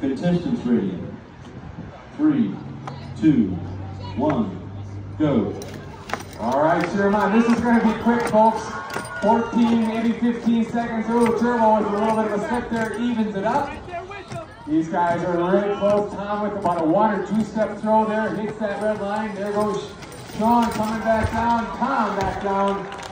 Contestants ready. Three, two, one, go. All right, Sherman, this is going to be quick, folks. 14, maybe 15 seconds. Ooh, Turbo with a little bit of a slip there, evens it up. These guys are really close. Tom with about a one or two step throw there, hits that red line. There goes Sean coming back down. Tom back down.